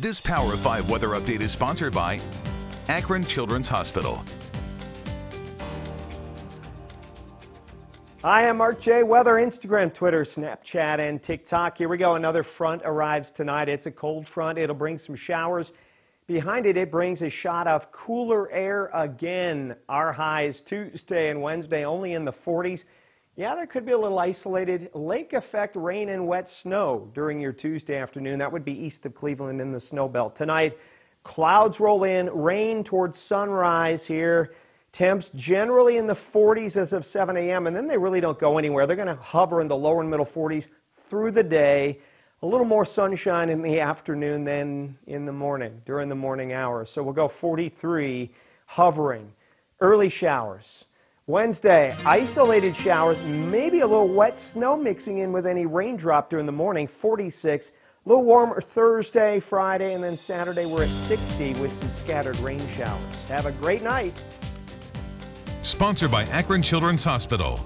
This Power 5 weather update is sponsored by Akron Children's Hospital. Hi, I'm Mark J. Weather, Instagram, Twitter, Snapchat, and TikTok. Here we go. Another front arrives tonight. It's a cold front. It'll bring some showers. Behind it, it brings a shot of cooler air again. Our highs Tuesday and Wednesday only in the 40s. Yeah, there could be a little isolated lake effect rain and wet snow during your Tuesday afternoon. That would be east of Cleveland in the snow belt. Tonight, clouds roll in, rain towards sunrise here. Temps generally in the 40s as of 7 a.m., and then they really don't go anywhere. They're going to hover in the lower and middle 40s through the day. A little more sunshine in the afternoon than in the morning, during the morning hours. So we'll go 43, hovering. Early showers. Wednesday, isolated showers, maybe a little wet snow mixing in with any raindrop during the morning, 46. A little warmer Thursday, Friday, and then Saturday we're at 60 with some scattered rain showers. Have a great night. Sponsored by Akron Children's Hospital.